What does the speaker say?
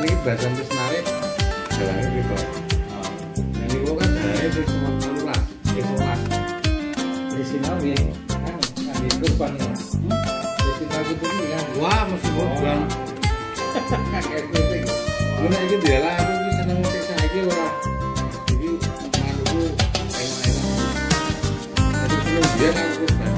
ini bahasan wis narik jalannya gitu nah ini kan jalannya itu cuma lah wis sebelas di sini ya. Kan, kan ada kurban ya. Di sini aku tuh ya. Wah masih pulang. Kayak gitu gue nek iki dialah aku iki seneng musik saiki ora iki manukku enak-enak. Jadi seneng dia kan kurban